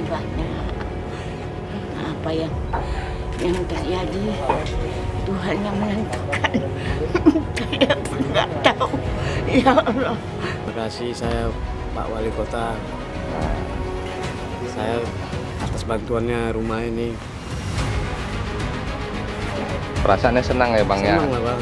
masih banyak apa yang yang terjadi Tuhan yang menentukan saya nggak tahu. Ya Allah. Terima kasih saya Pak Wali Kota. Saya atas bantuannya rumah ini. Perasaannya senang ya bang senang ya? Senang lah bang.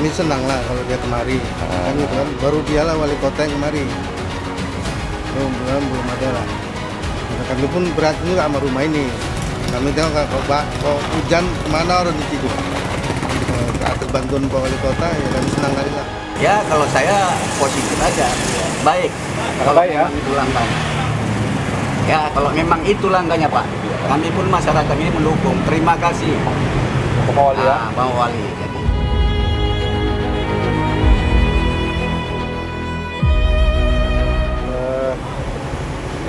Kami senang lah kalau dia kemari kan gitu kan baru dia lah wali kota yang kemari belum belum belum ada lah Nah, kami pun berat juga sama rumah ini kami tengok kalau, kalau, kalau hujan ke mana orang ditidur atas bantuan Pak Wali Kota ya kami senang kali lah Ya kalau saya positif aja, baik. Kalau memang itu langkahnya. Ya kalau memang itu langkahnya Pak, kami pun masyarakat ini mendukung. Terima kasih. Pak Wali ya. Pak Wali.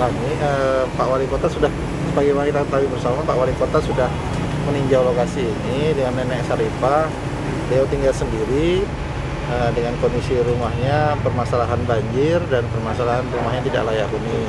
Kami eh, Pak Wali Kota sudah sebagaimana kita ketahui bersama Pak Wali Kota sudah meninjau lokasi ini dengan nenek Saripah beliau tinggal sendiri eh, dengan kondisi rumahnya permasalahan banjir dan permasalahan rumahnya tidak layak huni